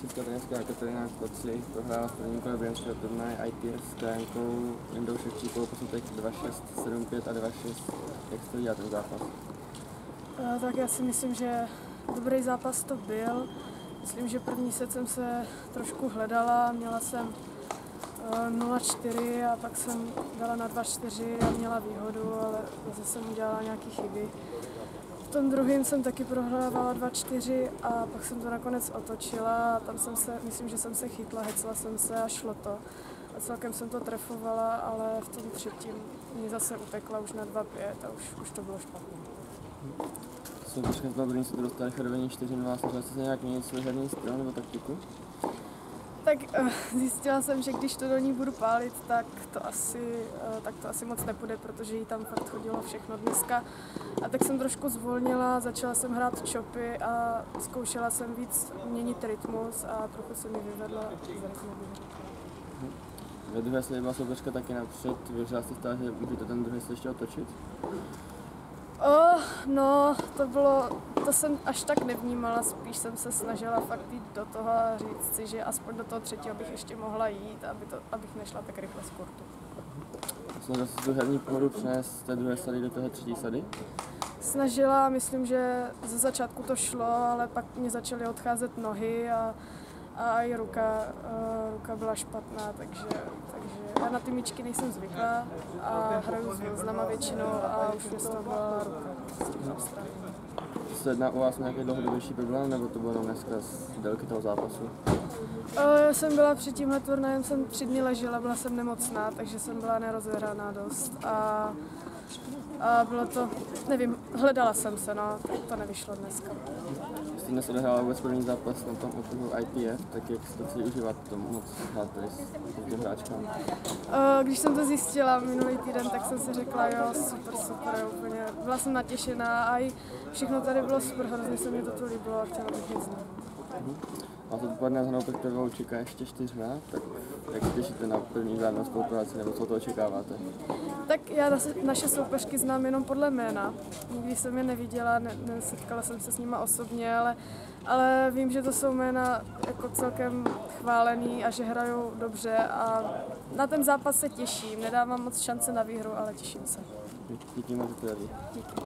Česká trenerská Katarina Kocli prohrála v prvním kole brněnského turnaje ITF s Dajankou Lindou Ševčíkovou po setech 2-6, 7-5 a 2-6. Jak jste viděla ten zápas? Eh, Tak já si myslím, že dobrý zápas to byl. Myslím, že první set jsem se trošku hledala, měla jsem 0-4 a pak jsem dala na 2-4 a měla výhodu, ale zase jsem udělala nějaké chyby. V tom druhém jsem taky prohrávala 2-4 a pak jsem to nakonec otočila a tam jsem se, myslím, že jsem se chytla, hecla jsem se a šlo to. A celkem jsem to trefovala, ale v tom třetím mě zase utekla už na 2-5 a už, už to bylo špatné. Soupeřka v první se dostali do vedení 4-0, snažila jste se nějak měnit svůj herní styl nebo taktiku? Tak eh, zjistila jsem, že když to do ní budu pálit, tak to asi, eh, tak to asi moc nepůjde, protože jí tam fakt chodilo všechno dneska. A tak jsem trošku zvolnila, začala jsem hrát čopy a zkoušela jsem víc měnit rytmus a trochu se mi vyvedla z rytmu. Ve druhé se byla soupeřka taky napřed, věřila jste stále, že můžete ten druhý se ještě otočit? Oh, no, to bylo, to jsem až tak nevnímala, spíš jsem se snažila fakt jít do toho a říct si, že aspoň do toho třetího bych ještě mohla jít, aby to, abych nešla tak rychle z kurtu. Snažila se tu herní pohodu přenést z té druhé sady do toho třetí sady? snažila, myslím, že ze začátku to šlo, ale pak mě začaly odcházet nohy a, a i ruka, uh, ruka byla špatná, takže, takže já na ty míčky nejsem zvyklá a hraju s význama většinou a už mě z toho byla ruka z těch obstran. Se jedná u vás nějaký dlouhodobější problém, nebo to bylo jenom dneska z délky toho zápasu? Já jsem byla před tímhle turnajem, jsem tři dny ležela, byla jsem nemocná, takže jsem byla nerozehraná dost a, a bylo to, nevím, hledala jsem se, no, to nevyšlo dneska. Jste dnes odehrála vůbec první zápas na tom okruhu ITF, tak jak jste si užívat tomu moc hrát s těm hráčkami? Eh, Když jsem to zjistila minulý týden, tak jsem si řekla, jo, super, super, úplně. Byla jsem natěšená a i všechno tady bylo super, hrozně se mi to tu líbilo a chtěla bych jít znovu. A to dopadne s Hanou Pektovou čeká ještě čtyřma, tak jak se těšíte na první vzájemnou spolupráci, nebo co to očekáváte? Tak já naše, naše soupeřky znám jenom podle jména. Nikdy jsem je neviděla, ne, nesetkala jsem se s nima osobně, ale, ale vím, že to jsou jména jako celkem chválený a že hrajou dobře a na ten zápas se těším. Nedávám moc šance na výhru, ale těším se. Díky moc. Díky.